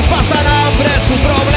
nós passará o preço prova.